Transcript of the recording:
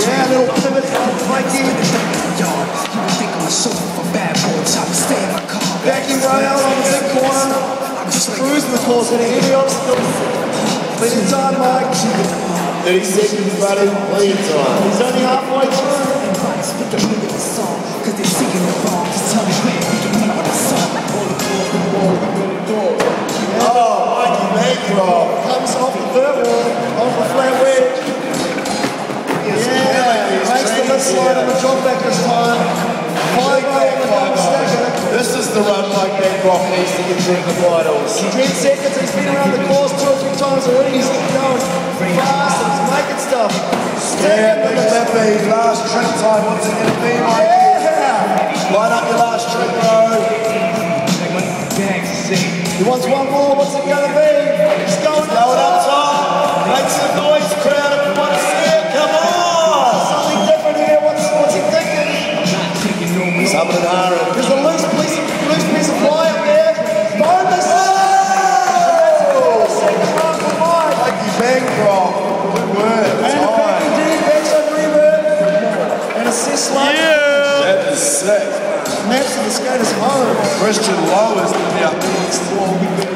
Yeah, little pivot from Mikey. think I'm a sofa for bad boys. I stay in my car. Becky Royale on the big corner. Cruising the course, getting any obstacles. Plenty of time, Mike. 30 seconds running, plenty of time. He's only halfway through. Speak a minute of the song, cause they're singing the wrong. Just tell me where we can meet on the song. Oh, Mikey Bancroft. Comes off the third wall, off the flat wedge. Yeah, makes the left slide on the drop back this on the double. This is the run Mike Bancroft needs to get through the finals. 10 seconds, he's been around the course two or three times already. He's going fast he's making stuff. Yeah, big Lippy, last trip time. What's it to be, Mikey? Yeah! Line up your last trip, bro. He wants one more, what's it gonna be? Something hard. There's a loose piece of, loose piece of fly up there. Bonus! Second round for Mike. Bancroft. Good work. And a Time. PPD, bench on reverb. And assist slide. That is sick. Maps of the skaters home. Christian Lowe is the outdoors.